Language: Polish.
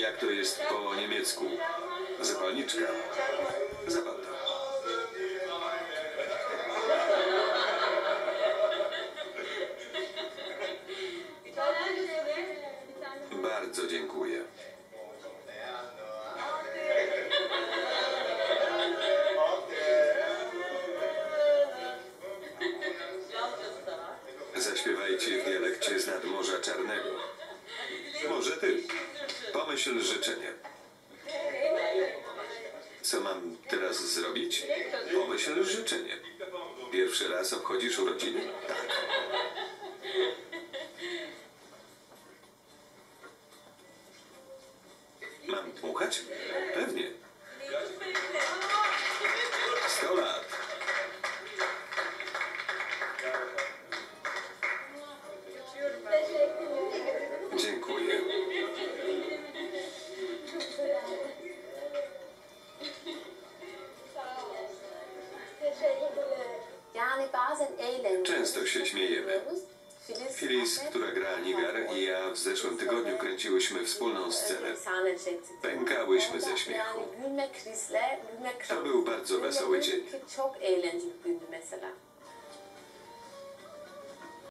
Jak to jest po niemiecku? Zapalniczka. Zapal to. Bardzo dziękuję. Zaśpiewajcie w dialekcie z nadmorza Pomyśl życzenie. Co mam teraz zrobić? Pomyśl życzenie. Pierwszy raz obchodzisz urodziny? Tak. Mam dmuchać? Pewnie. Często się śmiejemy. Filiz, która gra Nigar i ja w zeszłym tygodniu kręciłyśmy wspólną scenę. Pękałyśmy ze śmiechu. To był bardzo wesoły dzień.